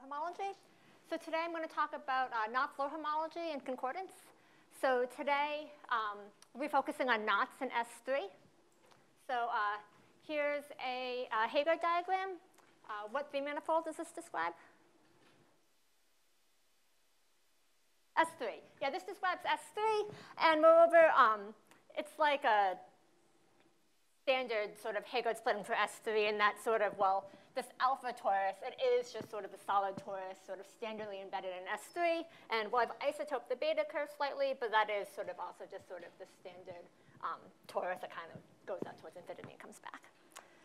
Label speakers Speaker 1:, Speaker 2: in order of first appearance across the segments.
Speaker 1: homology. So today I'm going to talk about uh, knot Floer homology and concordance. So today um, we'll be focusing on knots in S3. So uh, here's a uh, Heegaard diagram. Uh, what three-manifold does this describe? S3. Yeah, this describes S3. And moreover, um, it's like a standard sort of Heegaard splitting for S3 and that sort of, well, this alpha torus, it is just sort of a solid torus, sort of standardly embedded in S3. And we'll have isotoped the beta curve slightly, but that is sort of also just sort of the standard um, torus that kind of goes out towards infinity and comes back.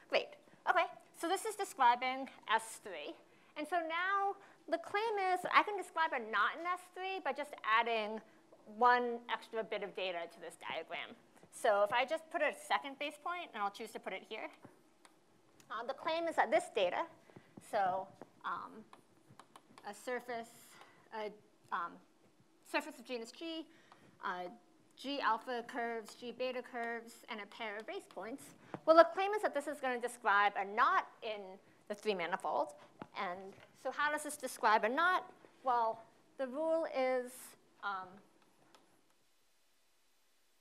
Speaker 1: Great. OK, so this is describing S3. And so now the claim is I can describe a knot in S3 by just adding one extra bit of data to this diagram. So if I just put a second base point, and I'll choose to put it here, uh, the claim is that this data, so um, a surface, a um, surface of genus G, uh, G alpha curves, G beta curves, and a pair of base points. Well, the claim is that this is going to describe a knot in the three manifold. And so how does this describe a knot? Well, the rule is um,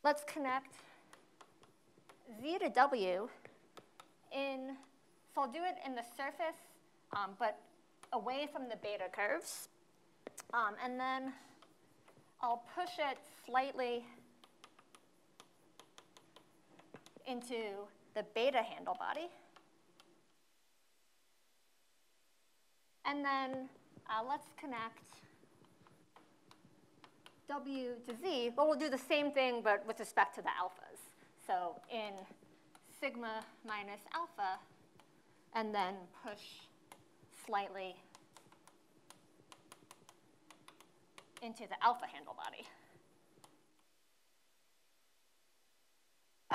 Speaker 1: let's connect Z to W in, so I'll do it in the surface, um, but away from the beta curves. Um, and then I'll push it slightly into the beta handle body. And then uh, let's connect W to Z. but we'll do the same thing, but with respect to the alphas. So in sigma minus alpha, and then push slightly into the alpha handle body.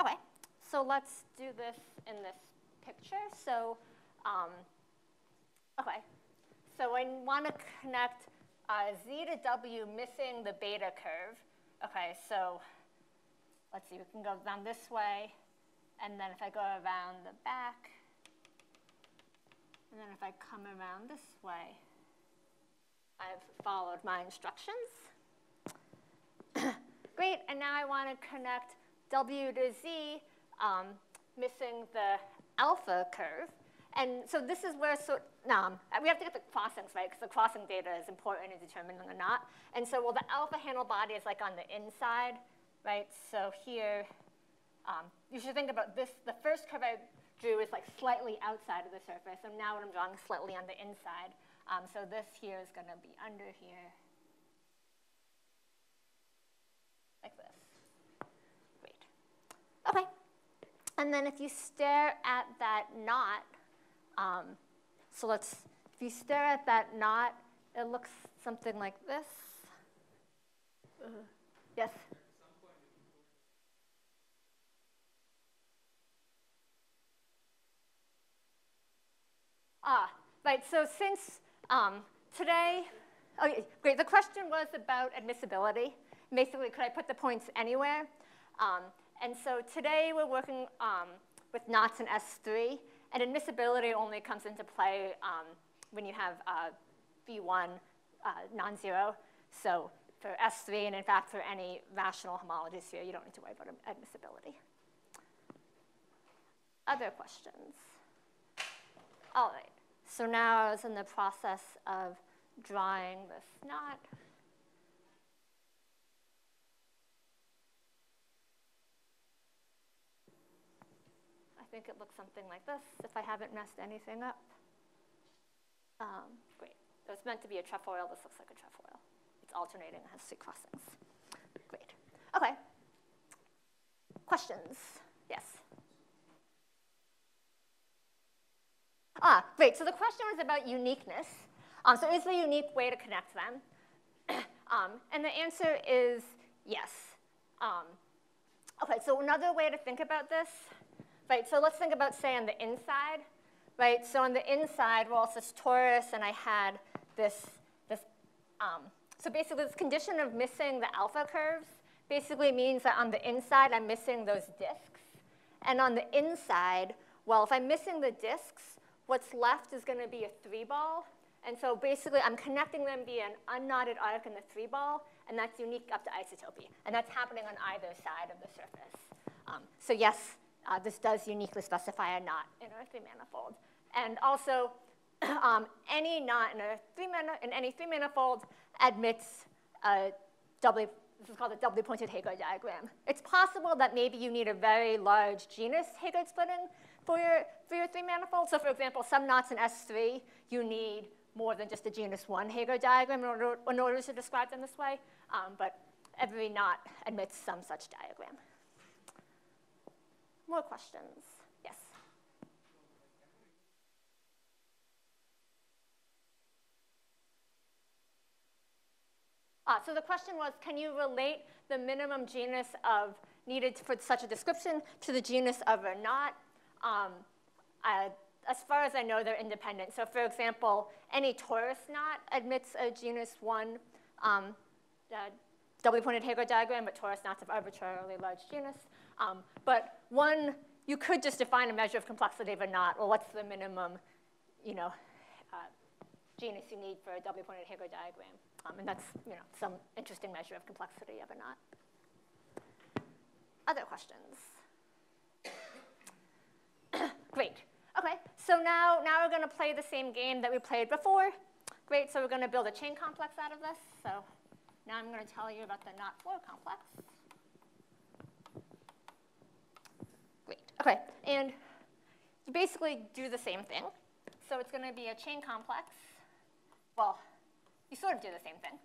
Speaker 1: Okay, so let's do this in this picture. So, um, okay, so I want to connect uh, Z to W missing the beta curve. Okay, so let's see, we can go down this way. And then if I go around the back, and then if I come around this way, I've followed my instructions. Great, and now I want to connect W to Z, um, missing the alpha curve. And so this is where, so, um, we have to get the crossings, right? Because the crossing data is important in determining the knot. And so, well, the alpha handle body is like on the inside, right? So here, um, you should think about this. The first curve I drew is like slightly outside of the surface. And now what I'm drawing is slightly on the inside. Um, so this here is going to be under here, like this. Great. OK. And then if you stare at that knot, um, so let's, if you stare at that knot, it looks something like this. Uh, yes? Ah, right, so since um, today, oh, great, the question was about admissibility. Basically, could I put the points anywhere? Um, and so today we're working um, with knots in S3. And admissibility only comes into play um, when you have uh, V1 uh, non-zero. So for S3, and in fact for any rational homology sphere, you don't need to worry about admissibility. Other questions? All right. So now I was in the process of drawing this knot. I think it looks something like this if I haven't messed anything up. Um, great. It was meant to be a trefoil. This looks like a trefoil. It's alternating. It has three crossings. Great. OK. Questions? Yes? Ah, great. So the question was about uniqueness. Um, so is there a unique way to connect them? um, and the answer is yes. Um, OK, so another way to think about this right? So let's think about, say, on the inside, right? So on the inside, well, it's this torus, and I had this, this um, so basically this condition of missing the alpha curves basically means that on the inside, I'm missing those disks. And on the inside, well, if I'm missing the disks, what's left is going to be a three ball. And so basically, I'm connecting them via an unknotted arc in the three ball, and that's unique up to isotopy. And that's happening on either side of the surface. Um, so yes, uh, this does uniquely specify a knot in our three manifold. And also, um, any knot in, a three in any three manifold admits a doubly, this is called a doubly pointed Heegaard diagram. It's possible that maybe you need a very large genus Heegaard splitting for your, for your three manifolds, So for example, some knots in S3, you need more than just a genus one Heegaard diagram in order, in order to describe them this way. Um, but every knot admits some such diagram. More questions? Yes? Ah, so the question was, can you relate the minimum genus of needed for such a description to the genus of a knot? Um, I, as far as I know, they're independent. So for example, any torus knot admits a genus 1 um, doubly pointed Heegaard diagram, but torus knots have arbitrarily large genus. Um, but one, you could just define a measure of complexity of a knot. Well, what's the minimum, you know, uh, genus you need for a doubly pointed Heegaard diagram? Um, and that's, you know, some interesting measure of complexity of a knot. Other questions? Great. Okay, so now, now we're going to play the same game that we played before. Great, so we're going to build a chain complex out of this. So now I'm going to tell you about the knot Floer complex. Great, okay, and you basically do the same thing. So it's going to be a chain complex. Well, you sort of do the same thing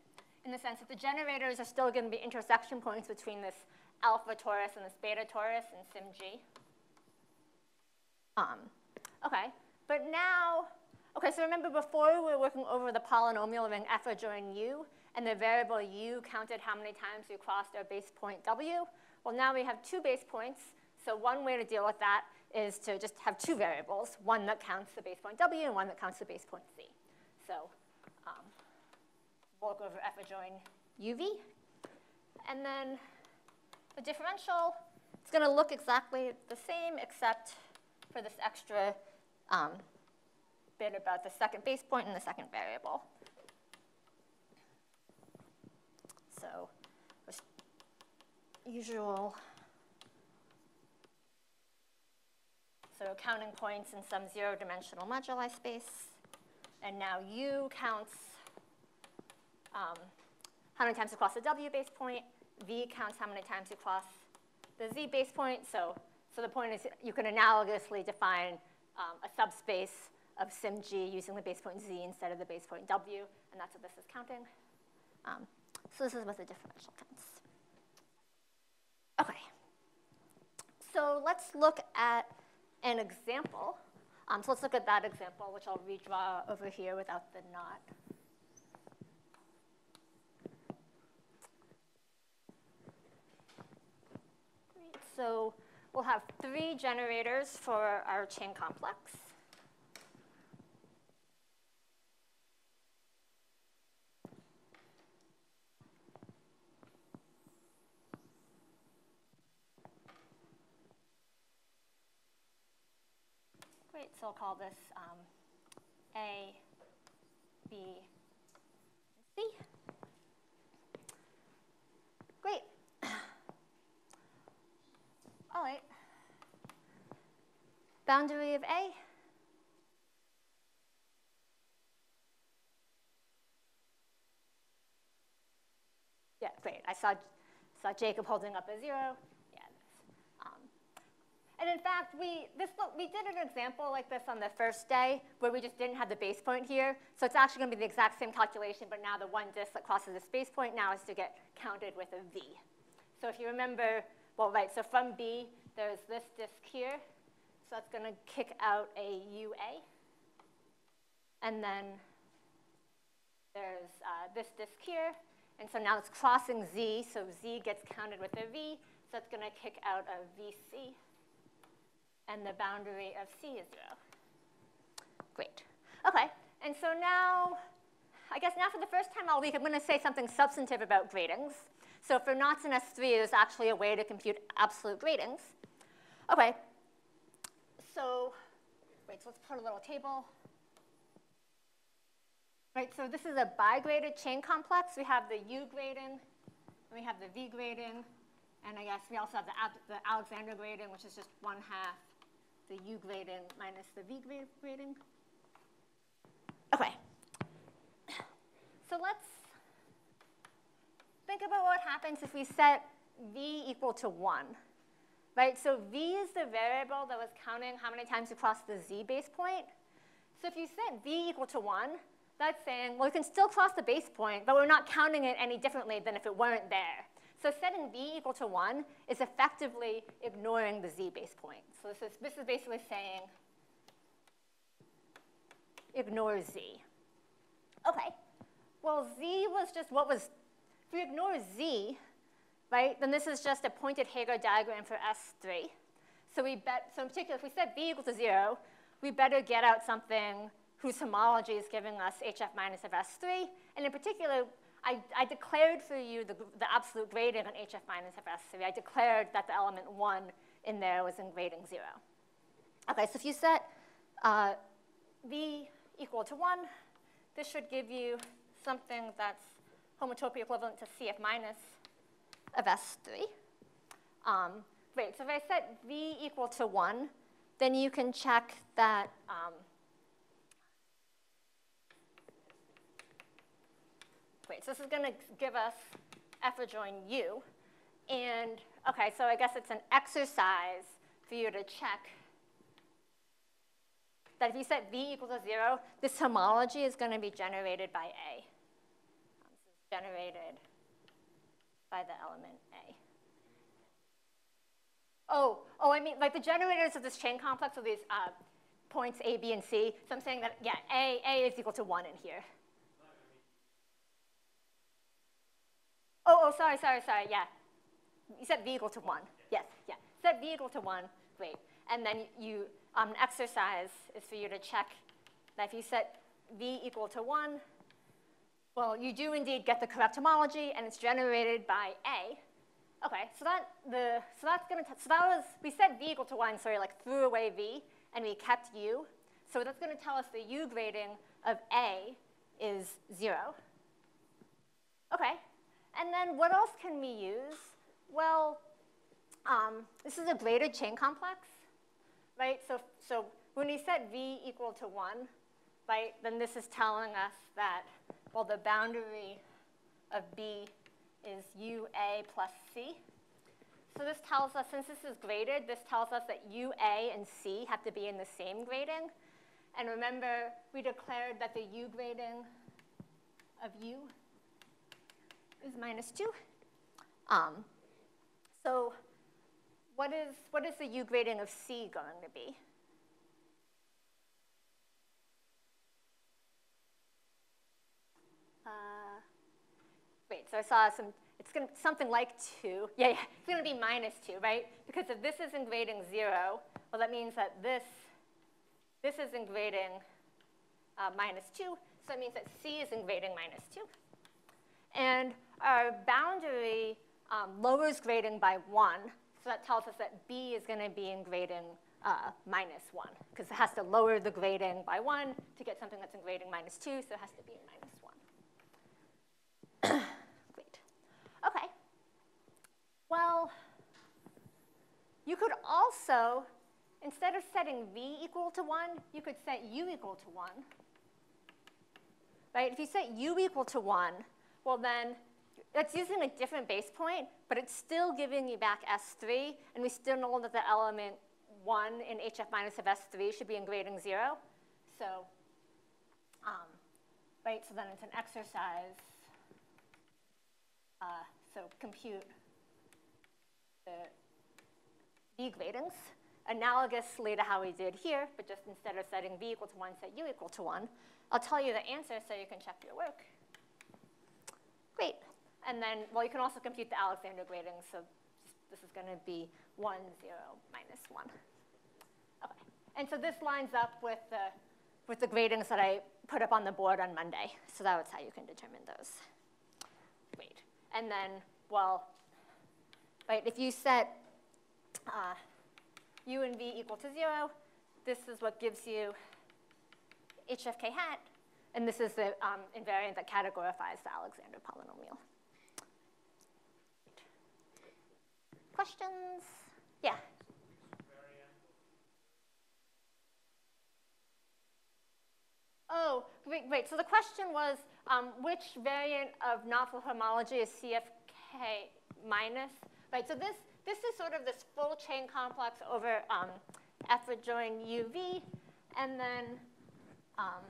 Speaker 1: in the sense that the generators are still going to be intersection points between this alpha torus and this beta torus in SimG. Um, okay, but now, okay, so remember before we were working over the polynomial ring f adjoin u, and the variable u counted how many times we crossed our base point w. Well, now we have two base points, so one way to deal with that is to just have two variables, one that counts the base point w and one that counts the base point z. So um, work over f adjoin uv. And then the differential is going to look exactly the same, except for this extra um, bit about the second base point and the second variable. So usual. So counting points in some zero-dimensional moduli space. And now U counts um, how many times you cross the W base point. V counts how many times you cross the Z base point. So, so the point is you can analogously define um, a subspace of SimG using the base point Z instead of the base point W, and that's what this is counting. Um, so this is what the differential counts. Okay. So let's look at an example. Um, so let's look at that example, which I'll redraw over here without the knot. So we'll have three generators for our chain complex. Great, so I'll call this um, A, B, C. Great. All right. Boundary of A. Yeah, great. I saw, saw Jacob holding up a zero. Yeah. Um, and in fact, we, this, we did an example like this on the first day where we just didn't have the base point here. So it's actually going to be the exact same calculation, but now the one disk that crosses the base point now is to get counted with a V. So if you remember well, right, so from B, there's this disk here. So that's going to kick out a UA. And then there's uh, this disk here. And so now it's crossing Z, so Z gets counted with a V. So that's going to kick out a VC. And the boundary of C is 0. Great. OK, and so now, I guess now for the first time all week, I'm going to say something substantive about gradings. So for knots in S3, there's actually a way to compute absolute gradings. OK, so wait, so let's put a little table. Right, so this is a bi-graded chain complex. We have the U grading, and we have the V grading, and I guess we also have the, the Alexander grading, which is just one half the U grading minus the V grading. Okay. So let's think about what happens if we set V equal to 1. Right, so V is the variable that was counting how many times you crossed the Z base point. So if you set V equal to 1, that's saying, well, we can still cross the base point, but we're not counting it any differently than if it weren't there. So setting v equal to 1 is effectively ignoring the z base point. So this is, this is basically saying ignore z. Okay, well, z was just what was, if we ignore z, right, then this is just a pointed Heegaard diagram for S3. So we bet, so in particular, if we set v equal to 0, we better get out something whose homology is giving us HF minus of S3. And in particular, I, I declared for you the, the absolute grading on HF minus of S3. I declared that the element 1 in there was in grading 0. Okay, so if you set uh, V equal to 1, this should give you something that's homotopy equivalent to CF minus of S3. Um, so if I set V equal to 1, then you can check that um, Wait, so this is going to give us f adjoin u. And OK, so I guess it's an exercise for you to check that if you set v equal to 0, this homology is going to be generated by A. Generated by the element A. Oh, oh, I mean, like the generators of this chain complex are these uh, points A, B, and C. So I'm saying that, yeah, A, A is equal to 1 in here. Oh, oh, sorry, sorry, sorry, yeah. You said v equal to 1. Yes, yeah. Set v equal to 1, great. And then you, um, exercise is for you to check that if you set v equal to 1, well, you do indeed get the correct homology, and it's generated by A. Okay, so that the so that's gonna so that was we set v equal to one, so we like threw away v, and we kept u. So that's gonna tell us the u grading of A is zero. Okay, and then what else can we use? Well, um, this is a graded chain complex, right? So, so when we set v equal to 1, right, then this is telling us that, well, the boundary of b is ua plus c. So this tells us, since this is graded, this tells us that ua and c have to be in the same grading. And remember, we declared that the u grading of u is minus 2. Um, so what is, what is the U grading of C going to be? Uh, wait, so I saw some, it's going to something like 2. Yeah, yeah, it's going to be minus 2, right? Because if this is in grading 0, well, that means that this, this is in grading uh, minus 2. So that means that C is in grading minus 2. And our boundary um, lowers grading by 1. So that tells us that B is going to be in grading uh, minus 1, because it has to lower the grading by 1 to get something that's in grading minus 2, so it has to be in minus 1. Great. OK. Well, you could also, instead of setting v equal to 1, you could set u equal to 1. Right? If you set u equal to 1, well then that's using a different base point, but it's still giving you back S3, and we still know that the element 1 in HF minus of S3 should be in grading 0. So, um, right, so then it's an exercise. Uh, so compute the gradings, analogously to how we did here, but just instead of setting V equal to 1, set U equal to 1. I'll tell you the answer so you can check your work. Great. And then, well, you can also compute the Alexander grading. So this is going to be 1, 0, minus 1. Okay. And so this lines up with the, with the gradings that I put up on the board on Monday. So that's how you can determine those. Great. And then, well, right, if you set uh, u and v equal to 0, this is what gives you HFK hat. and this is the um, invariant that categorifies the Alexander polynomial. Questions? Yeah. Oh, wait, wait. So the question was, um, which variant of knot-Floer homology is CFK minus? Right, so this, this is sort of this full chain complex over um, F adjoin UV. And then um,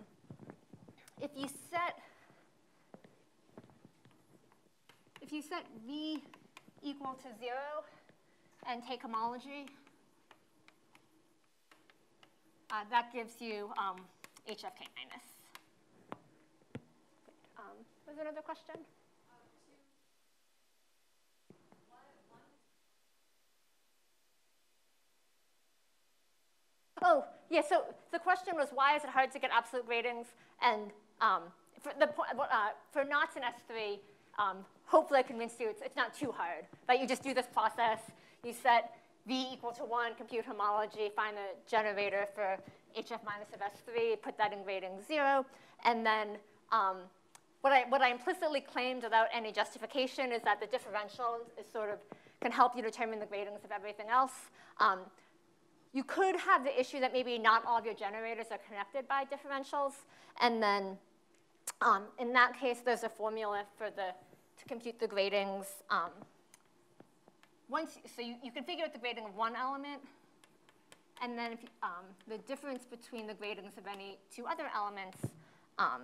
Speaker 1: if you set, if you set V equal to zero and take homology, uh, that gives you um, HFK minus. Um, was there another question? Oh, yeah, so the question was why is it hard to get absolute gradings? And um, for, the, uh, for knots in S3, um, hopefully I convinced you it's, it's not too hard. Right? You just do this process. You set V equal to 1, compute homology, find the generator for HF minus of S3, put that in grading 0. And then um, what, I, what I implicitly claimed without any justification is that the differential is sort of can help you determine the gradings of everything else. Um, you could have the issue that maybe not all of your generators are connected by differentials. And then um, in that case, there's a formula for the, to compute the gradings. Um, once, so you, you can figure out the grading of one element. And then if, um, the difference between the gradings of any two other elements, um,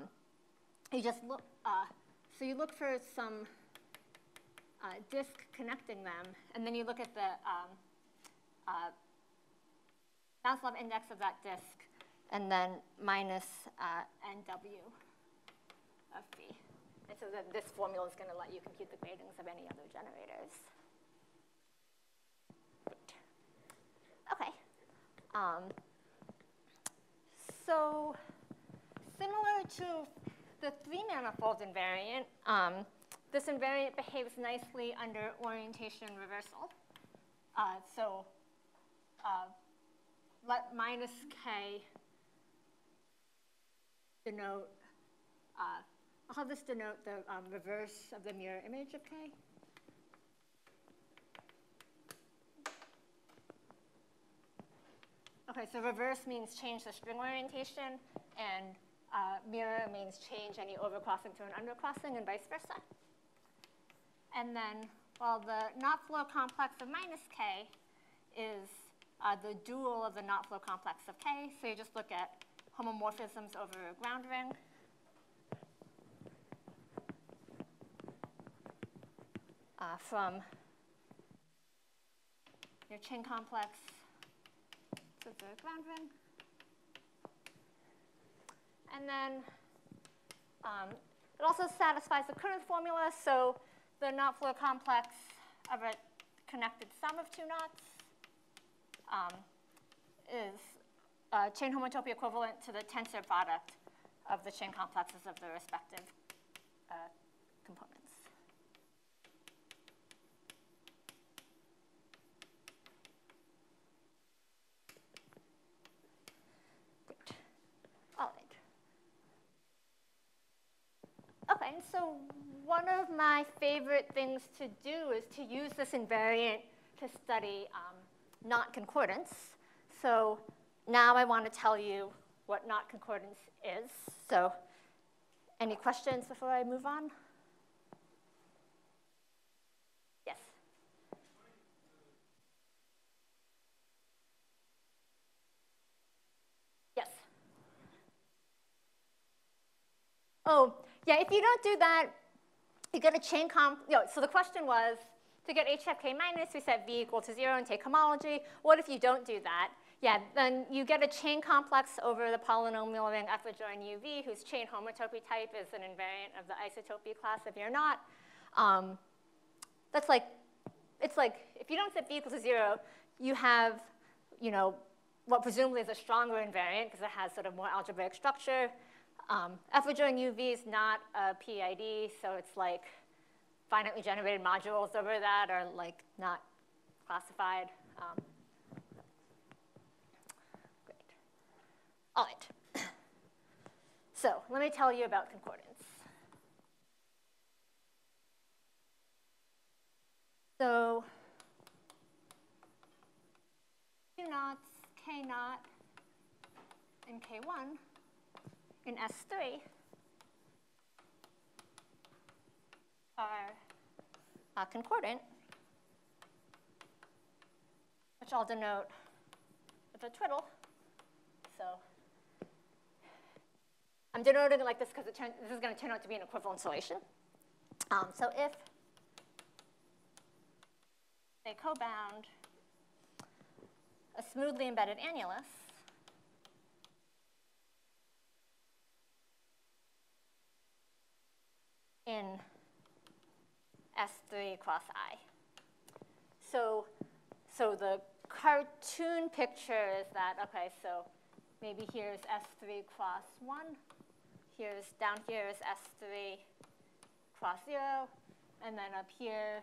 Speaker 1: you just look, uh, so you look for some uh, disk connecting them, and then you look at the um, uh, Maslov index of that disk, and then minus uh, NW of B. And so then this formula is going to let you compute the gradings of any other generators. Okay. Um, so similar to the three-manifold invariant, um, this invariant behaves nicely under orientation reversal. Uh, so uh, let minus k denote, uh, I'll have this denote the um, reverse of the mirror image of k. Okay, so reverse means change the string orientation, and uh, mirror means change any overcrossing to an undercrossing, and vice versa. And then, while the knot Floer complex of minus k is uh, the dual of the knot Floer complex of K. So you just look at homomorphisms over a ground ring. Uh, from your chain complex to the ground ring. And then um, it also satisfies the Künneth formula. So the knot Floer complex of a connected sum of two knots um, is uh, chain homotopy equivalent to the tensor product of the chain complexes of the respective uh, components. All right. Okay, so one of my favorite things to do is to use this invariant to study um, knot concordance. So now I want to tell you what knot concordance is. So any questions before I move on? Yes. Yes. Oh, yeah, if you don't do that, you get a chain comp. You know, so the question was, to get HFK minus, we set V equal to zero and take homology. What if you don't do that? Yeah, then you get a chain complex over the polynomial ring F adjoin UV, whose chain homotopy type is an invariant of the isotopy class if you're not. Um, that's like, it's like, if you don't set V equal to zero, you have, you know, what presumably is a stronger invariant because it has sort of more algebraic structure. Um, F adjoin UV is not a PID, so it's like, finitely generated modules over that are like not classified. Um, great. All right. so let me tell you about concordance. So Q naughts, K naught, and K1 in S3 are uh, concordant, which I'll denote with a twiddle. So I'm denoting it like this because this is going to turn out to be an equivalent solution. Um, so if they co-bound a smoothly embedded annulus, in S3 cross I. So, so the cartoon picture is that, okay, so maybe here's S3 cross 1. Here's, down here is S3 cross 0. And then up here,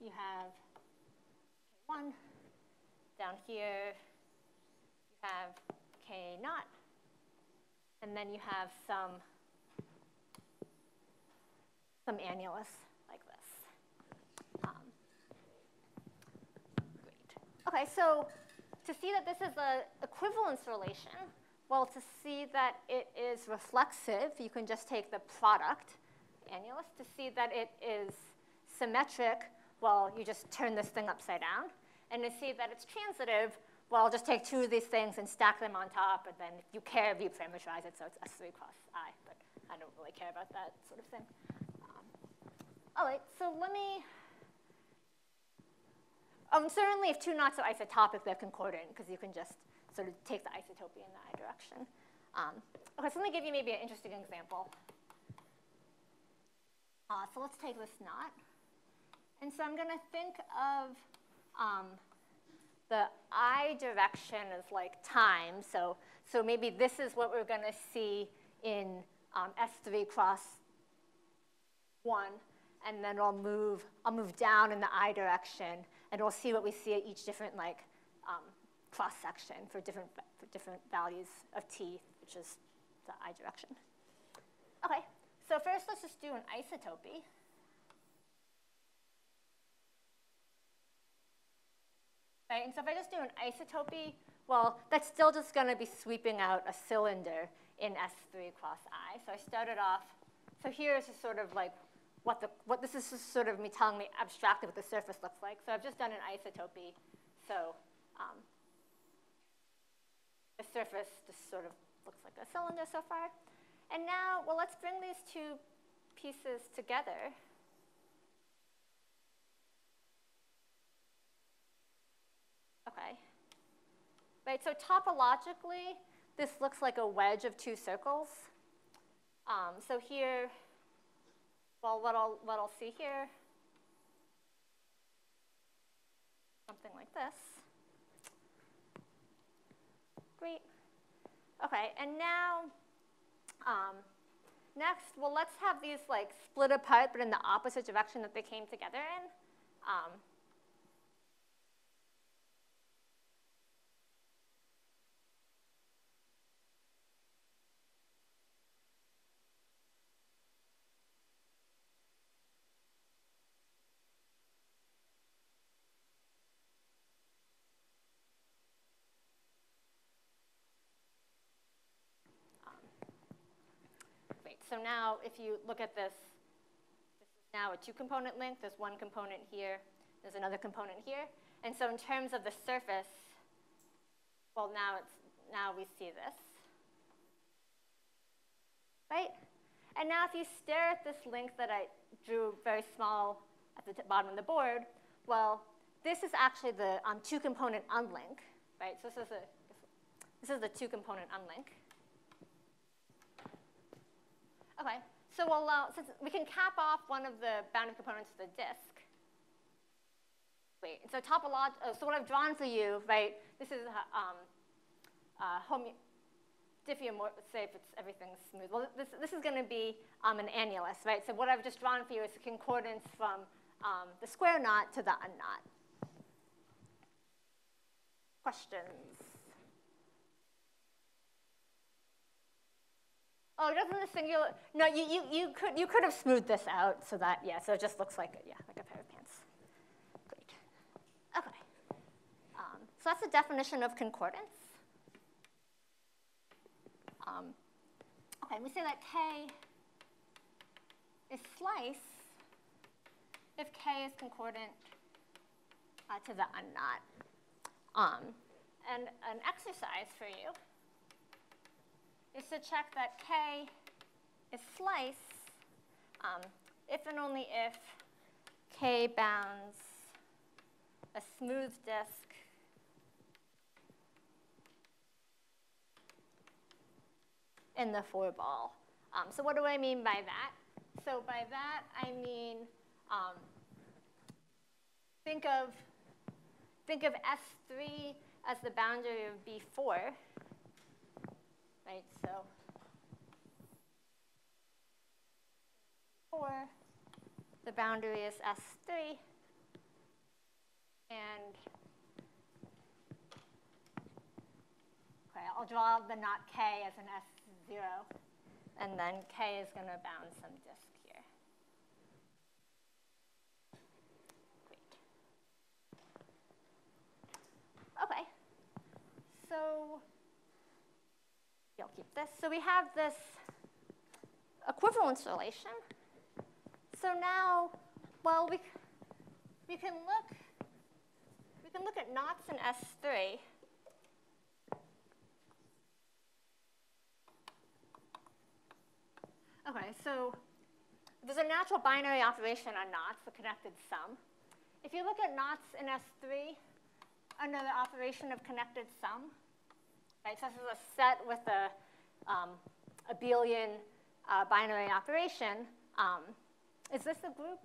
Speaker 1: you have K 1. Down here, you have K naught. And then you have some, some annulus. Okay, so to see that this is an equivalence relation, well, to see that it is reflexive, you can just take the product annulus. To see that it is symmetric, well, you just turn this thing upside down. And to see that it's transitive, well, I'll just take two of these things and stack them on top, and then if you care, reparameterize it, so it's S3 cross I, but I don't really care about that sort of thing. Um, all right, so let me um, certainly, if two knots are isotopic, they're concordant, because you can just sort of take the isotopy in the i direction. Um, okay, so let me give you maybe an interesting example. Uh, so let's take this knot. And so I'm going to think of um, the i direction as like time. So, so maybe this is what we're going to see in um, S3 cross 1. And then I'll move, I'll move down in the i direction and we'll see what we see at each different like um, cross section for different for different values of t, which is the i direction. Okay, so first let's just do an isotopy. Right, and so if I just do an isotopy, well, that's still just going to be sweeping out a cylinder in S3 cross I. So I started off, so here's a sort of like what the, what this is just sort of me telling me abstractly what the surface looks like. So I've just done an isotopy. So um, the surface just sort of looks like a cylinder so far. And now, well, let's bring these two pieces together. Okay. Right, so topologically, this looks like a wedge of two circles. Um, so here, well, what I'll, what I'll see here, something like this. Great. Okay, and now, um, next, well, let's have these like split apart, but in the opposite direction that they came together in. Um, so now if you look at this, this is now a two-component link. There's one component here. There's another component here. And so in terms of the surface, well, now, it's, now we see this. Right? And now if you stare at this link that I drew very small at the bottom of the board, well, this is actually the um, two-component unlink, right? So this is, a, this is the two-component unlink. Okay, so we'll, uh, since we can cap off one of the bounded components of the disk. Wait, so topolog uh, so what I've drawn for you, right, this is um, uh, home, say if it's everything's smooth. Well, this, this is going to be um, an annulus, right? So what I've just drawn for you is a concordance from um, the square knot to the unknot. Questions? Oh, doesn't the singular, no, you, you, you, could, you could have smoothed this out so that, yeah, so it just looks like, yeah, like a pair of pants. Great. Okay. Um, so that's the definition of concordance. Um, okay, we say that K is slice if K is concordant uh, to the unknot. Um, and an exercise for you is to check that K is slice um, if and only if K bounds a smooth disk in the four ball. Um, so what do I mean by that? So by that, I mean, um, think of think of S3 as the boundary of B4 right? So four, the boundary is S3, and okay, I'll draw the knot K as an S0, and then K is going to bound some disk here. Great. Okay, so I'll keep this. So we have this equivalence relation. So now, well, we, we can look, we can look at knots in S3. Okay, so there's a natural binary operation on knots, the connected sum. If you look at knots in S3 under the operation of connected sum, Right? So this is a set with a um, abelian uh, binary operation. Um, is this a group?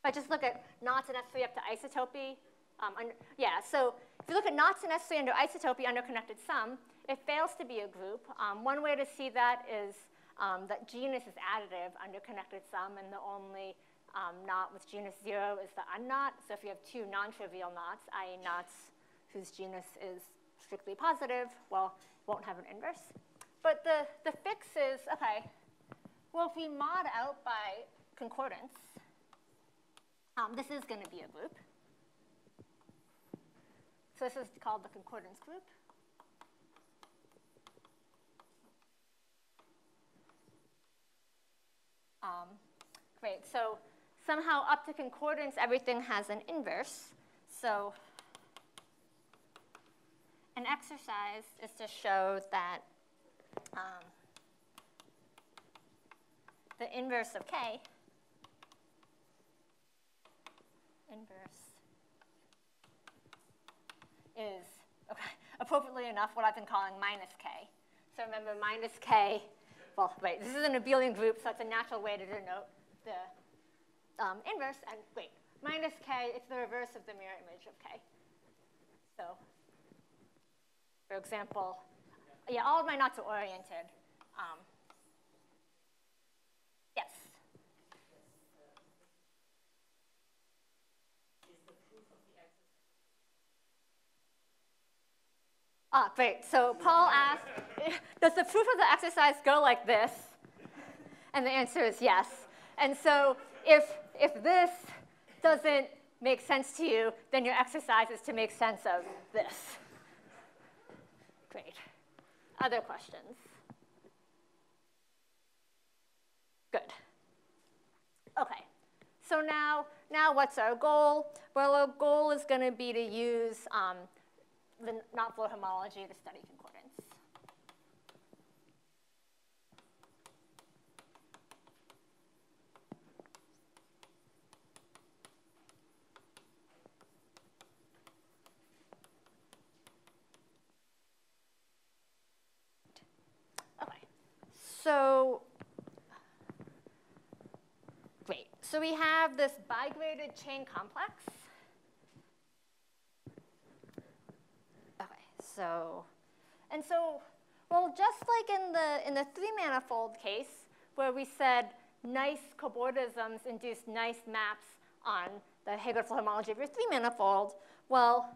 Speaker 1: If I just look at knots in S3 up to isotopy, um, under, yeah, so if you look at knots in S3 under isotopy under connected sum, it fails to be a group. Um, one way to see that is um, that genus is additive under connected sum, and the only um, knot with genus 0 is the unknot. So if you have two non-trivial knots, i.e. knots whose genus is strictly positive, well, won't have an inverse. But the, the fix is, okay, well, if we mod out by concordance, um, this is going to be a group. So this is called the concordance group. Um, great, so somehow up to concordance, everything has an inverse. So an exercise is to show that um, the inverse of k, inverse, is, okay, appropriately enough, what I've been calling minus k. So remember, minus k, well, wait, this is an abelian group, so it's a natural way to denote the um, inverse. And wait, minus k, it's the reverse of the mirror image of k. So for example, yeah, all of my knots are oriented. Um, yes? Ah, great. So Paul asked, does the proof of the exercise go like this? And the answer is yes. And so if, if this doesn't make sense to you, then your exercise is to make sense of this. Great. Other questions? Good. Okay. So now, now what's our goal? Well, our goal is going to be to use um, the knot Floer homology to study concordance. So, great. So we have this bigraded chain complex. Okay, so, and so, well, just like in the, in the three manifold case, where we said nice cobordisms induce nice maps on the Hager homology of your three manifold, well,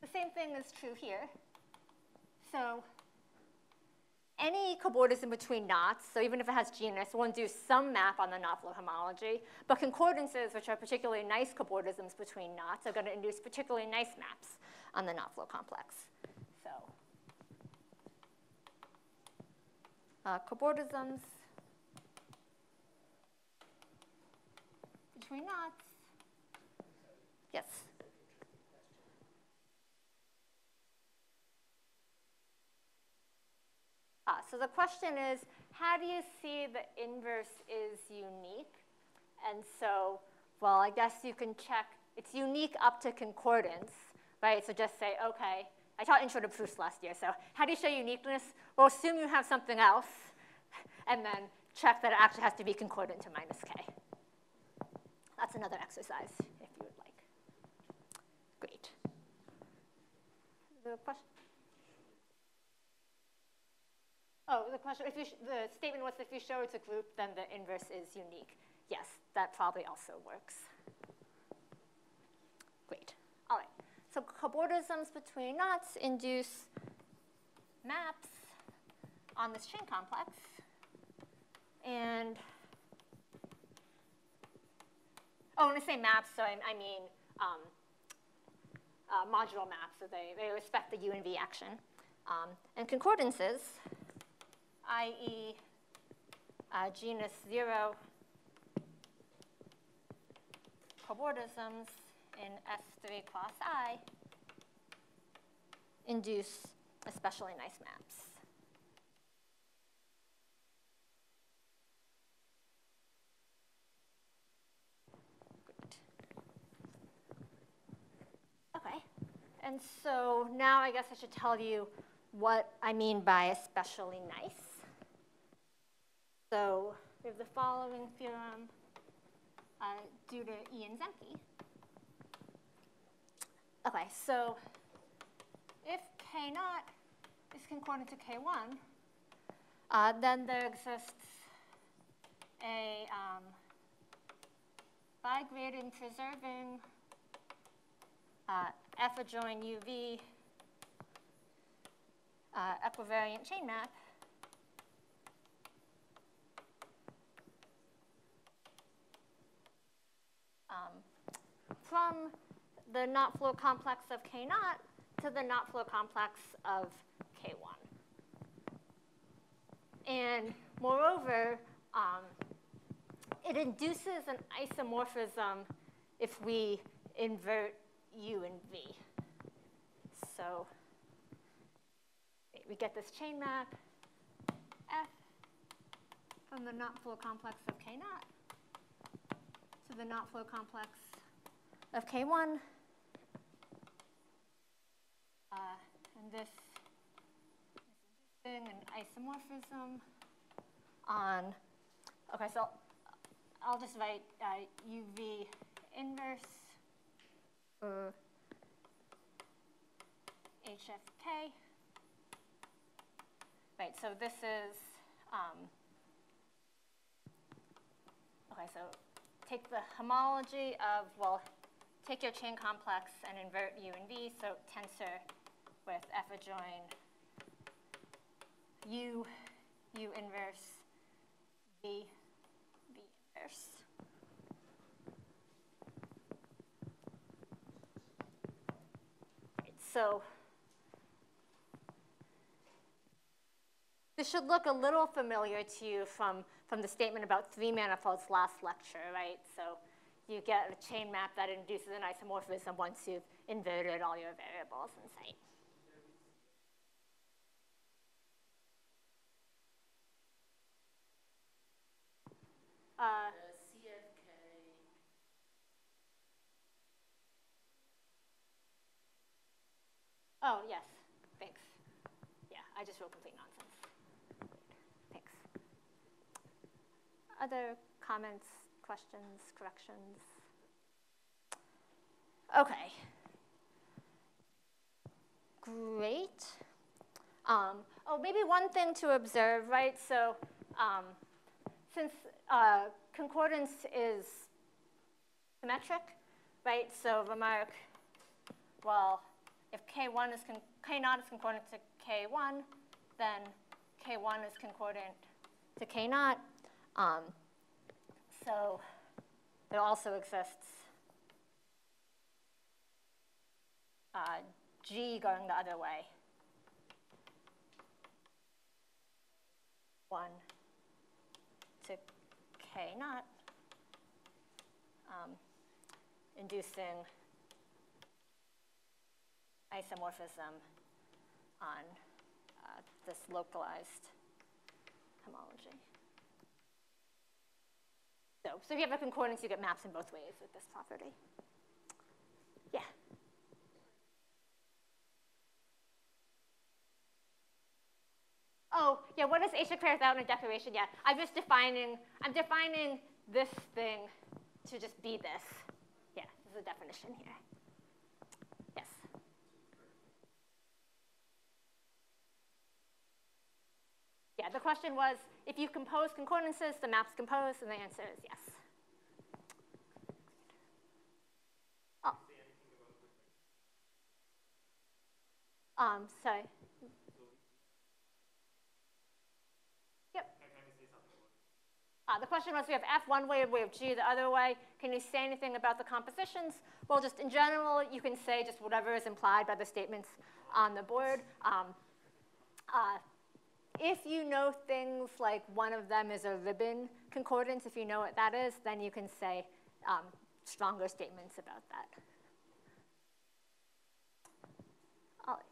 Speaker 1: the same thing is true here. So any cobordism between knots, so even if it has genus, we'll induce some map on the knot Floer homology. But concordances, which are particularly nice cobordisms between knots, are going to induce particularly nice maps on the knot Floer complex. So uh, cobordisms between knots. Yes. Uh, so the question is, how do you see the inverse is unique? And so, well, I guess you can check, it's unique up to concordance, right? So just say, okay, I taught intro to proofs last year, so how do you show uniqueness? Well, assume you have something else, and then check that it actually has to be concordant to minus k. That's another exercise, if you would like. Great. The question? Oh, the question, if you the statement was if you show it's a group, then the inverse is unique. Yes, that probably also works. Great. All right. So cobordisms between knots induce maps on this chain complex. And, oh, when I say maps, so I, I mean um, uh, maps, so they, they respect the U and V action. Um, and concordances i.e. Uh, genus 0 cobordisms in S3 cross I induce especially nice maps. Okay, and so now I guess I should tell you what I mean by especially nice. So we have the following theorem uh, due to Ian Zemke. Okay, so if K naught is concordant to K1, uh, then there exists a um, bigrading preserving uh, F adjoin UV uh, equivariant chain map um, from the knot Floer complex of K naught to the knot Floer complex of K1. And moreover, um, it induces an isomorphism if we invert U and V. So we get this chain map F from the knot flow complex of K naught the knot Floer complex of K1. Uh, and this is an isomorphism on, okay, so I'll just write uh, UV inverse for HFK. Right, so this is, um, okay, so take the homology of, well, take your chain complex and invert U and V, so tensor with F adjoin U, U inverse, V, V inverse. so this should look a little familiar to you from from the statement about three manifolds last lecture, right? So you get a chain map that induces an isomorphism once you've inverted all your variables in sight. Uh, oh, yes, thanks. Yeah, I just wrote complete Other comments, questions, corrections? Okay. Great. Um, oh, maybe one thing to observe, right? So um, since uh, concordance is symmetric, right? So remark, well, if K1 is, K0 is concordant to K1, then K1 is concordant to K naught. Um, so there also exists uh, G going the other way. 1 to K naught, um, inducing isomorphism on uh, this localized homology. So, so if you have a concordance, you get maps in both ways with this property. Yeah. Oh, yeah, what is H declared without a declaration? Yeah, I'm just defining, I'm defining this thing to just be this. Yeah, this is a definition here. Yes. Yeah, the question was, if you compose concordances, the map's compose, and the answer is yes. Oh. Um, sorry. Uh, the question was, we have F one way, we have G the other way. Can you say anything about the compositions? Well, just in general, you can say just whatever is implied by the statements on the board. Um, uh, if you know things like one of them is a ribbon concordance, if you know what that is, then you can say um, stronger statements about that. All right.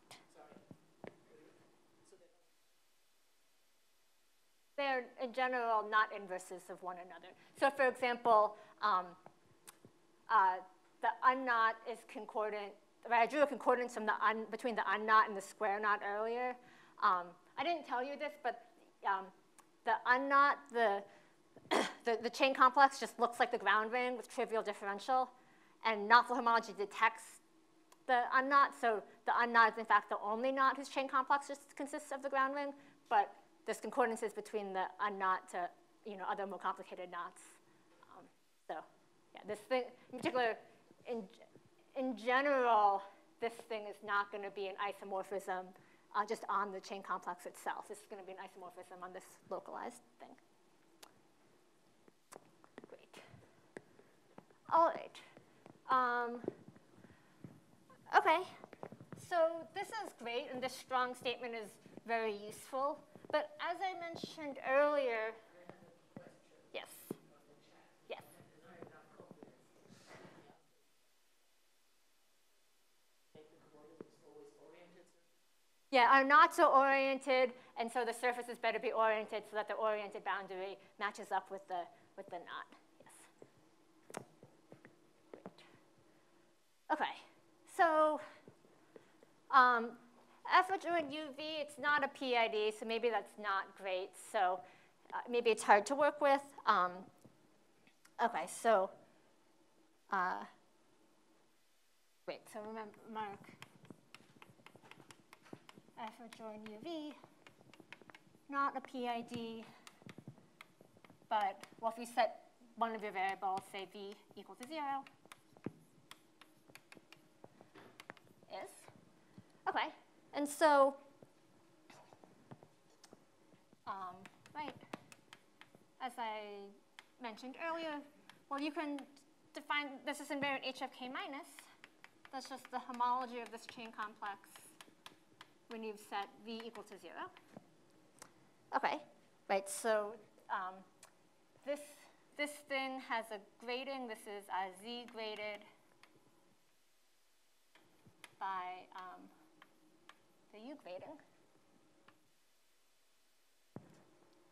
Speaker 1: they're in general not inverses of one another. So for example, um, uh, the unknot is concordant. Right, I drew a concordance from the un, between the unknot and the square knot earlier. Um, I didn't tell you this, but um, the unknot, the, the, the, chain complex just looks like the ground ring with trivial differential. And knot Floer homology detects the unknot, so the unknot is in fact the only knot whose chain complex just consists of the ground ring. But there's concordances between the unknot to you know, other more complicated knots. Um, so yeah, this thing, in particular, in, in general, this thing is not going to be an isomorphism uh, just on the chain complex itself. This is going to be an isomorphism on this localized thing. Great. All right. Um, okay. So this is great, and this strong statement is very useful. But as I mentioned earlier, yes, yes. Yeah, are not so oriented, and so the surfaces better be oriented so that the oriented boundary matches up with the, with the knot. Yes. Great. Okay, so um, adjoint UV, it's not a PID, so maybe that's not great. So uh, maybe it's hard to work with. Um, okay, so uh, great. So remember, mark F of join UV, not a PID, but well, if you set one of your variables, say v equal to zero, is okay. And so, um, right, as I mentioned earlier, well, you can define this is invariant HFK minus. That's just the homology of this chain complex when you've set v equal to 0. Okay, right, so um, this, this thing has a grading. This is a z graded by um, the U grading.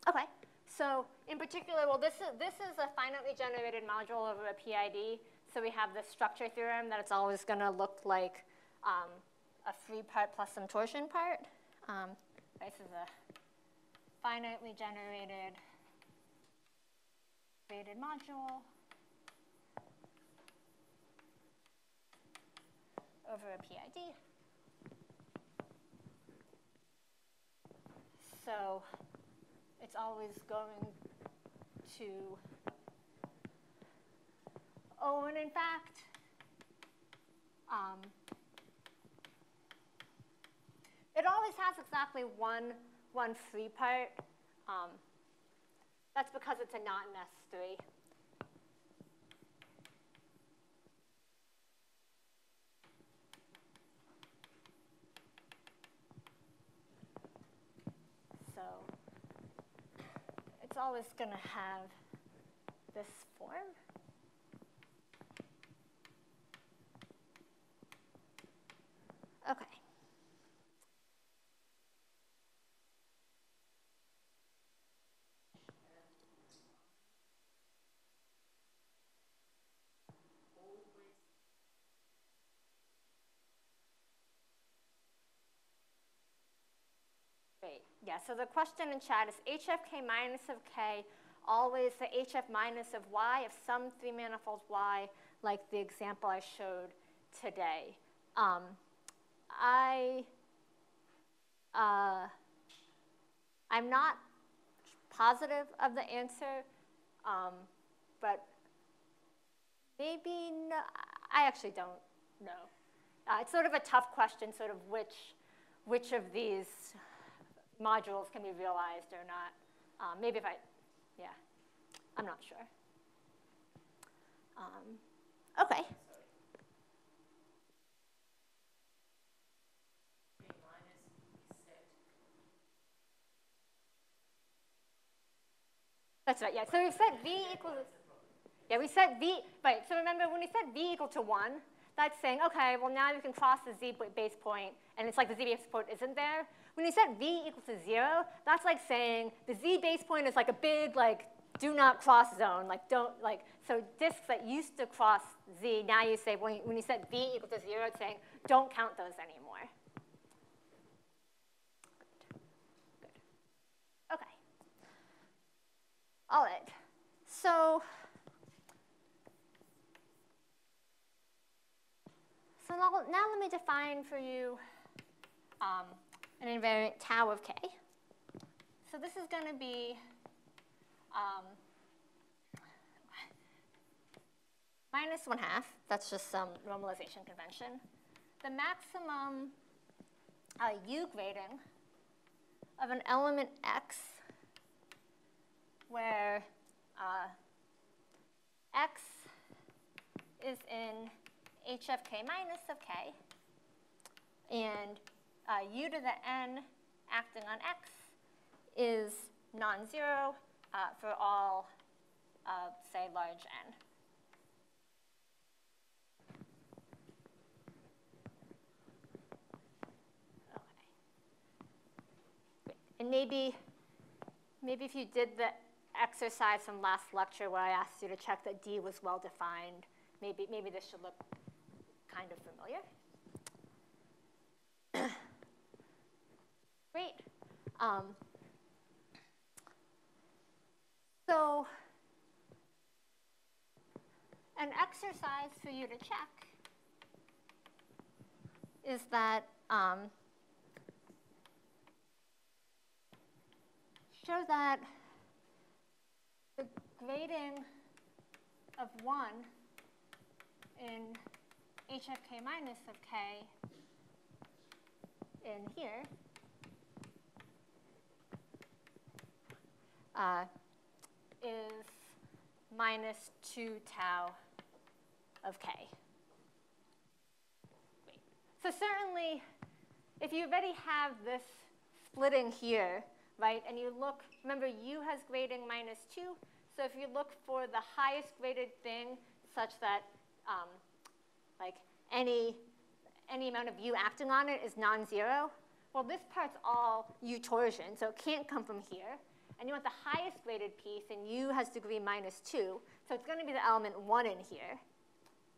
Speaker 1: Okay, so in particular, well, this is, this is a finitely generated module over a PID. So we have the structure theorem that it's always going to look like um, a free part plus some torsion part. Um, this is a finitely generated graded module over a PID. So it's always going to, oh, and in fact, um, it always has exactly one one free part. Um, that's because it's a knot in S3. So it's always going to have this form. Okay. Yeah, so the question in chat is HFK minus of K always the HF minus of Y of some three manifold Y, like the example I showed today. Um, I, uh, I'm not positive of the answer, um, but maybe no, I actually don't know. Uh, it's sort of a tough question, sort of which, which of these modules can be realized or not. Um, maybe if I, yeah, I'm not sure. Um, okay. That's right, yeah. So we've set v equals, yeah, we set v, right. So remember when we set v equal to 1, that's saying, okay, well now we can cross the z base point, and it's like the z base point isn't there. When you set v equal to 0, that's like saying the z base point is like a big, like, do not cross zone. Like, don't, like, so disks that used to cross z, now you say, when you, when you set v equal to 0, it's saying, don't count those anymore. Good. Good. Okay. All right. So, so now, now let me define for you um, an invariant tau of k. So this is going to be um, minus 1 half. That's just some normalization convention. The maximum uh, U grading of an element x where uh, x is in HFK minus of k, and uh, u to the n acting on x is non-zero uh, for all, uh, say, large n. Okay. And maybe, maybe if you did the exercise from last lecture where I asked you to check that D was well defined. Maybe, maybe this should look kind of familiar. Great. Um, so an exercise for you to check is that um, show that the grading of 1 in h of k minus of k in here uh, is minus 2 tau of k. So certainly, if you already have this splitting here, right, and you look, remember u has grading minus 2, so if you look for the highest graded thing such that um, like any, any amount of u acting on it is non-zero, well, this part's all u torsion, so it can't come from here. And you want the highest graded piece, and u has degree minus 2, so it's going to be the element 1 in here.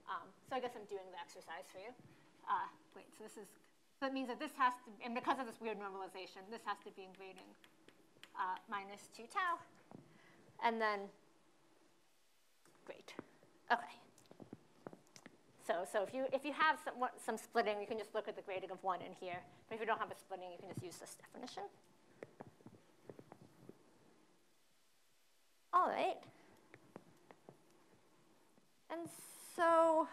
Speaker 1: Um, so I guess I'm doing the exercise for you. Uh, wait, so this is, so it means that this has to, and because of this weird normalization, this has to be in grading uh, minus 2 tau. And then, great. Okay. So, so if you if you have some some splitting, you can just look at the grading of one in here. But if you don't have a splitting, you can just use this definition. All right. And so,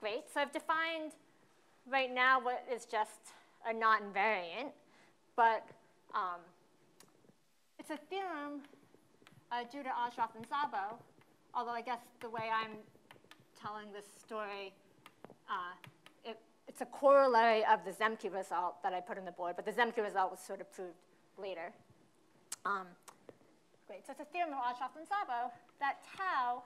Speaker 1: great. So I've defined right now what is just a knot invariant, but um, it's a theorem uh, due to Ozsváth and Szabo, although I guess the way I'm telling this story, uh, it, it's a corollary of the Zemke result that I put on the board, but the Zemke result was sort of proved later. Um, great, so it's a theorem of Szabo that tau,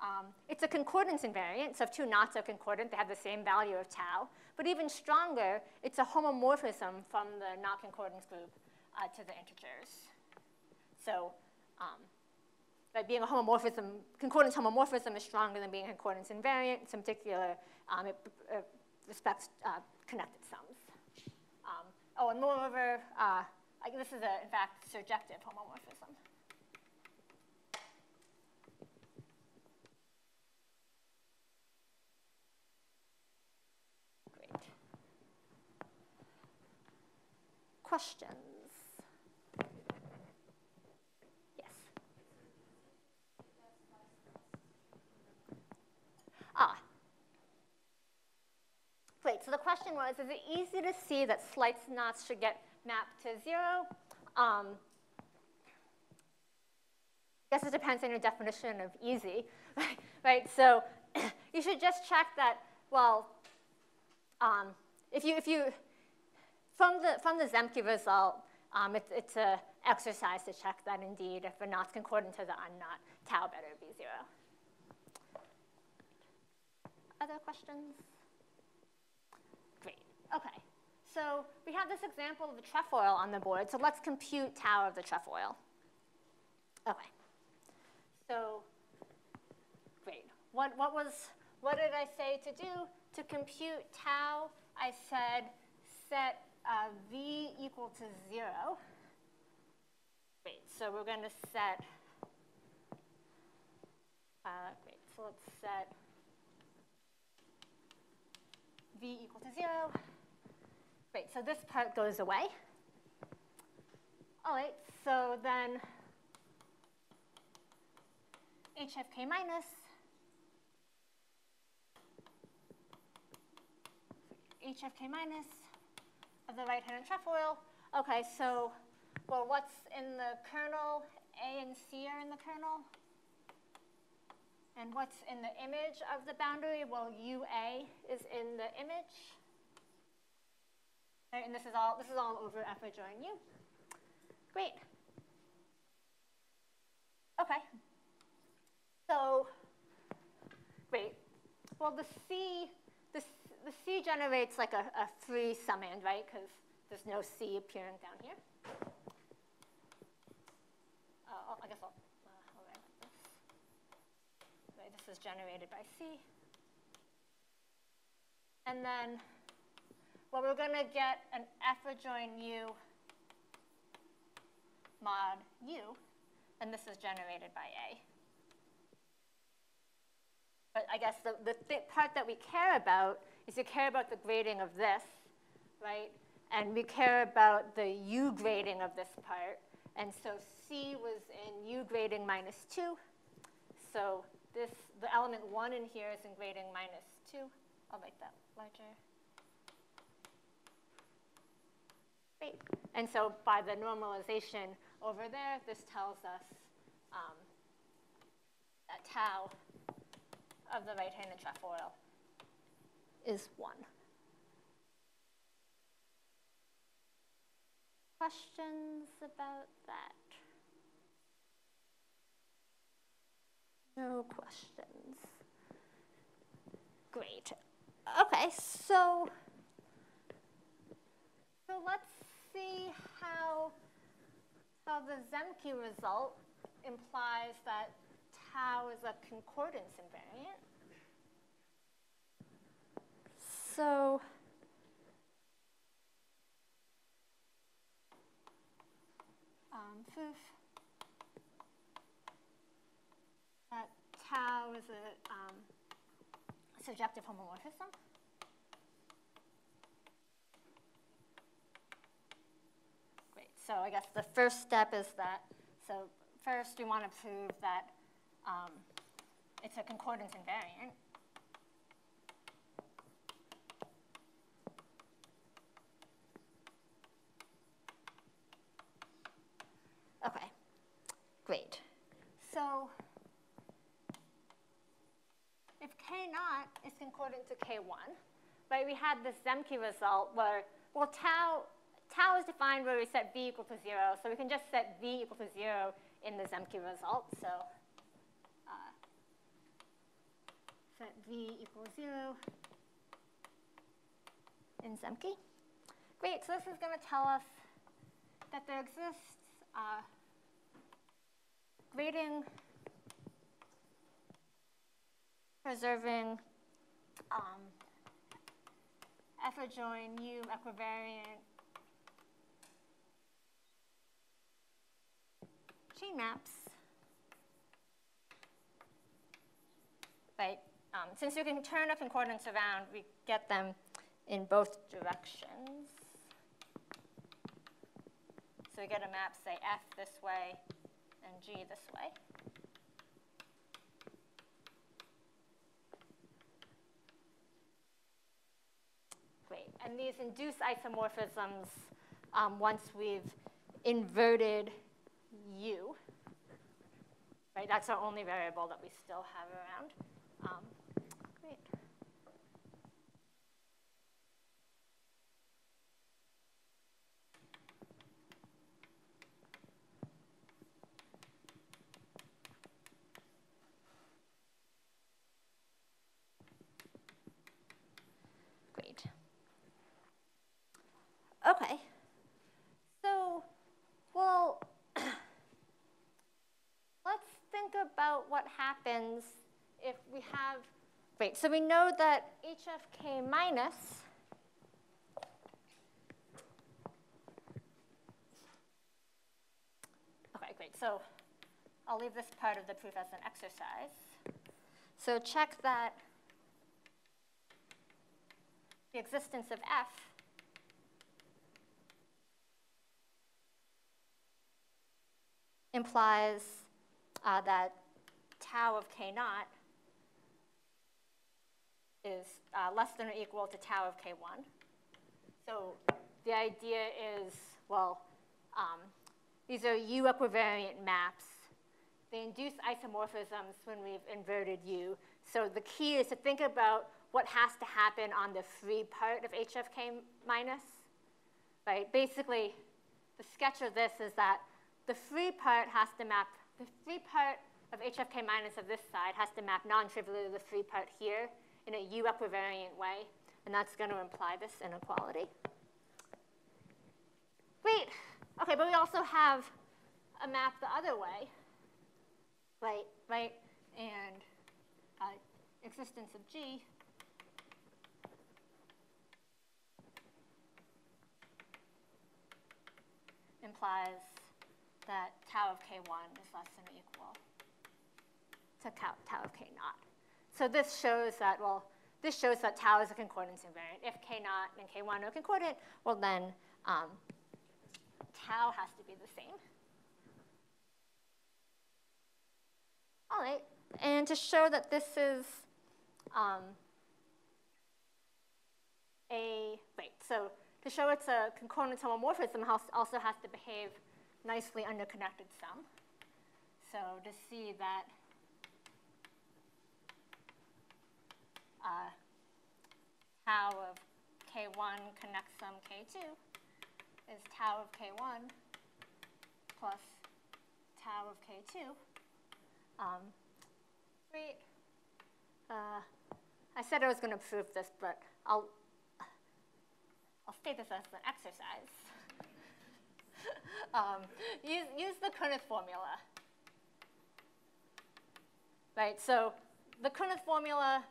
Speaker 1: um, it's a concordance invariant, so if two knots are concordant, they have the same value of tau. But even stronger, it's a homomorphism from the knot concordance group uh, to the integers. So um, but being a homomorphism, concordance homomorphism is stronger than being a concordance invariant. In particular, um, it, it, respects uh, connected sums. Um, oh, and moreover, uh, This is, a, in fact, surjective homomorphism. Great. Questions? Yes. Ah. Great, so the question was, is it easy to see that slice knots should get mapped to zero? Um, I guess it depends on your definition of easy, right? So you should just check that, well, um, if you, if you, from the, from the Zemke result, um, it, it's an exercise to check that indeed if a knot's concordant to the unknot, tau better be zero. Other questions? Great, okay, so we have this example of the trefoil on the board, so let's compute tau of the trefoil. Okay, so great. What, what, was, what did I say to do? To compute tau, I said set uh, v equal to 0. Great, so we're going to set, uh, great, so let's set v equal to 0. So this part goes away. All right, so then HFK minus HFK minus of the right-handed trefoil. Okay, so, well, what's in the kernel? A and C are in the kernel. And what's in the image of the boundary? Well, UA is in the image. Right, and this is all this is all over f adjoin U. Great. Okay. So, great. Well, the C, the, the C generates like a, a free summand, right? Because there's no C appearing down here. Uh, I guess I'll, uh. Right, this is generated by C. And then well, we're going to get an F adjoin U mod U, and this is generated by A. But I guess the, the th part that we care about is we care about the grading of this, right? And we care about the U grading of this part. And so C was in U grading minus 2. So this, the element 1 in here is in grading minus 2. I'll make that larger. Great. And so by the normalization over there, this tells us um, that tau of the right-handed trefoil is 1. Questions about that? No questions. Great. Okay, so, so let's see how, how the Zemke result implies that tau is a concordance invariant. So um, that tau is a um, surjective homomorphism. So I guess the first step is that, so first you want to prove that um, it's a concordance invariant. Okay, great. So if K naught is concordant to K1, right, we had this Zemke result where, well, tau tau is defined where we set V equal to 0, so we can just set V equal to 0 in the Zemke result. So uh, set V equals 0 in Zemke. Great, so this is going to tell us that there exists uh, grading preserving um, F adjoin U equivariant chain maps. Right? Um, since we can turn a concordance around, we get them in both directions. So we get a map, say, F this way and G this way. And these induce isomorphisms um, once we've inverted U. Right? That's our only variable that we still have around. Um, Okay. So, well, let's think about what happens if we have, wait, so we know that HFK minus Okay, great. So I'll leave this part of the proof as an exercise. So check that the existence of F implies uh, that tau of k naught is uh, less than or equal to tau of k1. So the idea is, well, um, these are U equivariant maps. They induce isomorphisms when we've inverted U. So the key is to think about what has to happen on the free part of HFK minus. Right? Basically, the sketch of this is that the free part has to map, the free part of HFK minus of this side has to map non-trivially to the free part here in a U equivariant way, and that's going to imply this inequality. Great. Okay, but we also have a map the other way, right, right, and uh, existence of G implies that tau of k1 is less than or equal to tau, tau of k naught. So this shows that, well, this shows that tau is a concordance invariant. If k naught and k1 are concordant, well then um, tau has to be the same. All right, and to show that this is um, a, wait, so to show it's a concordance homomorphism also has to behave nicely underconnected sum. So to see that uh, tau of k1 connects sum k2 is tau of k1 plus tau of k2. Um, great. Uh, I said I was going to prove this, but I'll, I'll state this as an exercise. um, use, use the Künneth formula. Right, so the Künneth formula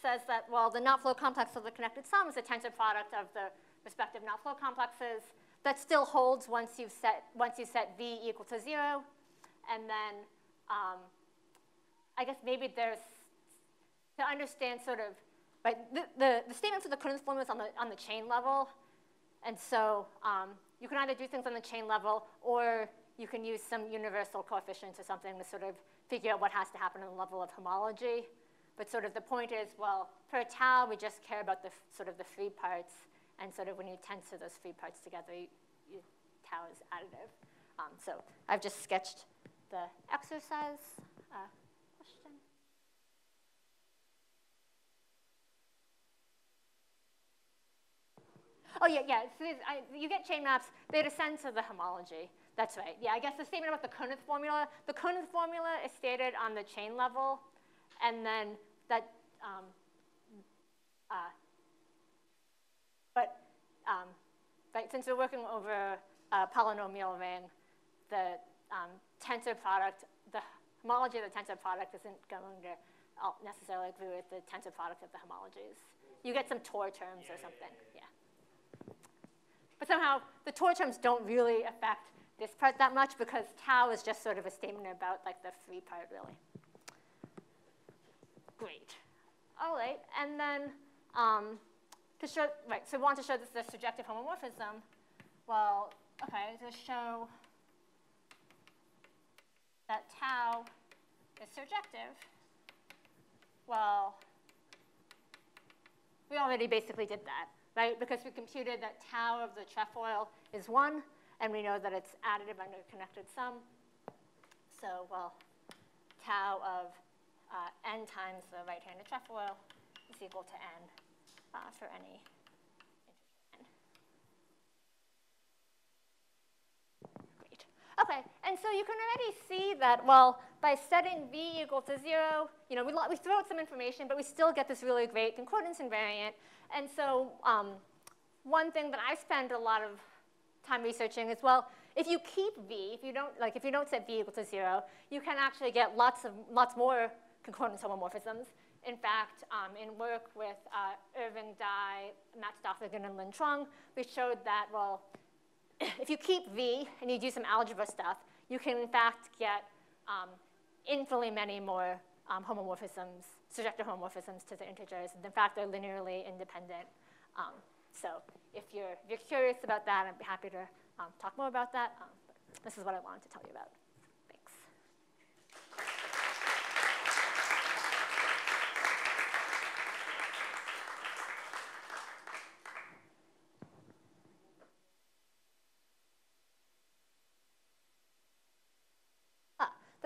Speaker 1: says that, well, the knot Floer complex of the connected sum is a tensor product of the respective knot Floer complexes. That still holds once you've set, once you set V equal to zero. And then um, I guess maybe there's, to understand sort of, right, the, the, the statement for the Künneth formula is on the, on the chain level. And so um, you can either do things on the chain level or you can use some universal coefficients or something to sort of figure out what has to happen on the level of homology. But sort of the point is, well, per tau, we just care about the sort of the free parts. And sort of when you tensor those free parts together, you, you, tau is additive. Um, so I've just sketched the exercise uh, question. Oh, yeah, yeah. So I, you get chain maps. They descend to the homology. That's right. Yeah, I guess the statement about the Künneth formula, the Künneth formula is stated on the chain level, and then that, um, uh, but um, right, since we're working over a polynomial ring, the um, tensor product, the homology of the tensor product isn't going to necessarily agree with the tensor product of the homologies. You get some Tor terms or something, yeah. But somehow the Tor terms don't really affect this part that much because tau is just sort of a statement about like the free part really. Great. All right, and then um, to show, right, so we want to show this the surjective homomorphism. Well, okay, to show that tau is surjective, well, we already basically did that, right? Because we computed that tau of the trefoil is 1, and we know that it's additive under connected sum. So, well, tau of uh, n times the right-handed trefoil is equal to n uh, for any integer n. Great. Okay, and so you can already see that, well, by setting v equal to 0, you know, we, we throw out some information, but we still get this really great concordance invariant. And so um, one thing that I spend a lot of time researching is, well, if you keep v, if you don't, like, if you don't set v equal to 0, you can actually get lots of, lots more concordance homomorphisms. In fact, um, in work with uh, Irving Dai, Matt Stoffregen, and Linh Truong, we showed that, well, if you keep V and you do some algebra stuff, you can in fact get um, infinitely many more um, homomorphisms, surjective homomorphisms to the integers. And in fact, they're linearly independent. Um, so if you're, if you're curious about that, I'd be happy to um, talk more about that. Um, this is what I wanted to tell you about.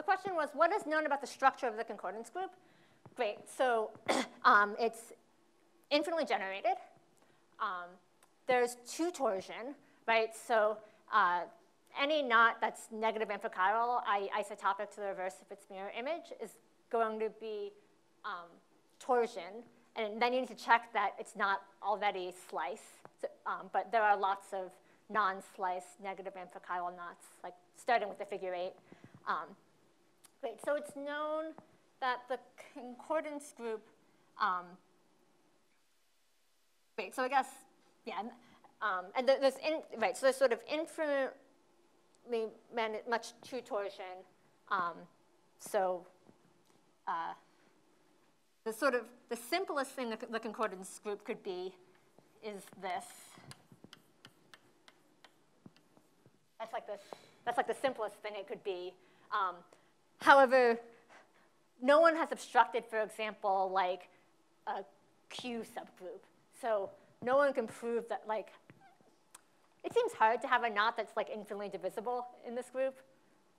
Speaker 1: Question was, what is known about the structure of the concordance group? Great, so um, it's infinitely generated. Um, there's two torsion, right? So uh, any knot that's negative amphichiral, isotopic to the reverse of its mirror image, is going to be um, torsion. And then you need to check that it's not already slice. So, um, but there are lots of non-slice negative amphichiral knots, like starting with the figure eight. Um, Great, so it's known that the concordance group, um, great, so I guess, yeah, um, and there's, in, right, so there's sort of infinitely much true torsion. Um, so uh, the sort of, the simplest thing the concordance group could be is this. That's like, this, that's like the simplest thing it could be. Um, However, no one has obstructed, for example, like a Q subgroup. So no one can prove that, like, it seems hard to have a knot that's like infinitely divisible in this group,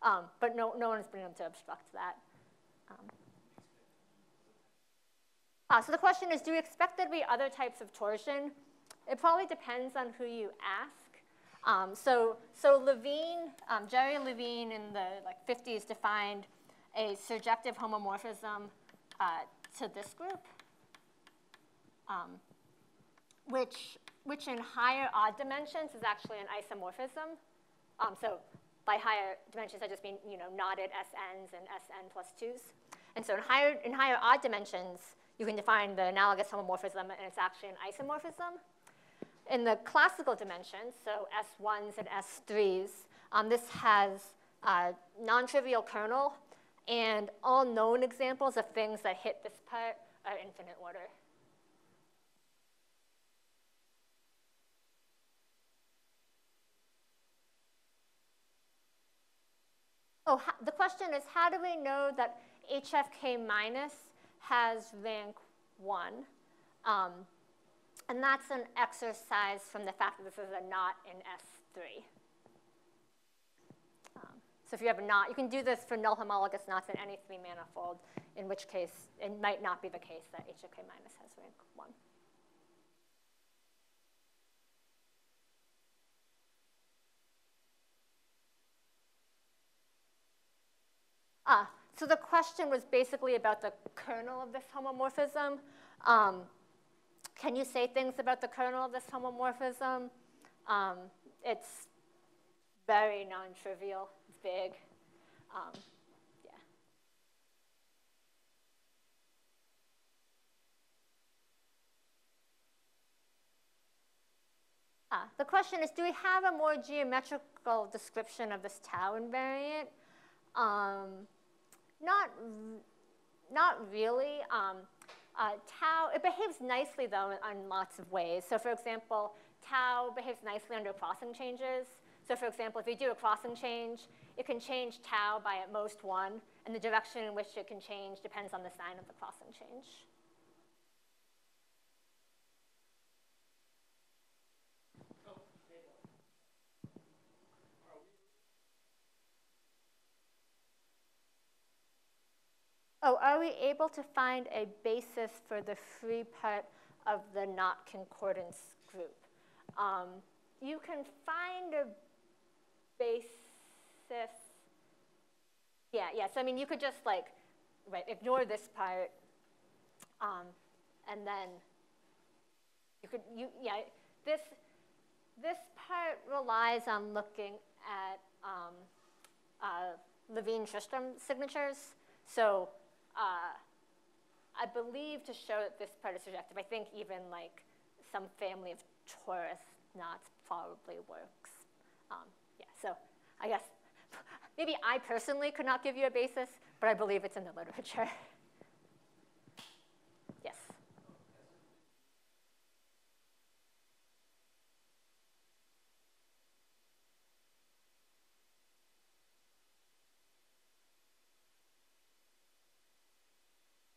Speaker 1: um, but no, no one has been able to obstruct that. Um, uh, so the question is, do we expect there to be other types of torsion? It probably depends on who you ask. Um, so, so Levine, um, Jerry Levine in the like 50s defined a surjective homomorphism uh, to this group, um, which, which in higher odd dimensions is actually an isomorphism. Um, so by higher dimensions, I just mean you know knotted SNs and SN plus 2s. And so in higher, in higher odd dimensions, you can define the analogous homomorphism, and it's actually an isomorphism. In the classical dimensions, so S1s and S3s, um, this has a non-trivial kernel, and all known examples of things that hit this part are infinite order. Oh, the question is, how do we know that HFK minus has rank 1? Um, and that's an exercise from the fact that this is a knot in S3. Um, So if you have a knot, you can do this for null homologous knots in any three manifold, in which case it might not be the case that HFK minus has rank 1. Ah, so the question was basically about the kernel of this homomorphism. Um, can you say things about the kernel of this homomorphism? Um, it's very non-trivial, it's big. Um, yeah. Ah, the question is, do we have a more geometrical description of this tau invariant? Um, not, not really. Um, uh, tau, it behaves nicely though in, lots of ways. So for example, tau behaves nicely under crossing changes. So for example, if you do a crossing change, it can change tau by at most one, and the direction in which it can change depends on the sign of the crossing change. Oh, are we able to find a basis for the free part of the knot concordance group? Um, you can find a basis. Yeah, yeah. So I mean, you could just like, right, ignore this part, um, and then you could, you, yeah, this, this part relies on looking at um, uh, Levine-Tristram signatures. So uh, I believe to show that this part is surjective, I think even like some family of torus knots probably works. Um, yeah, so I guess maybe I personally could not give you a basis, but I believe it's in the literature.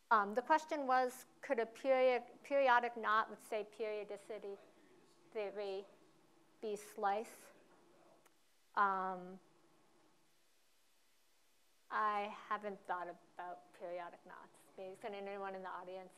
Speaker 1: Um, the question was, could a period, periodic knot with, say, periodicity theory be slice? Um, I haven't thought about periodic knots. Maybe, anyone in the audience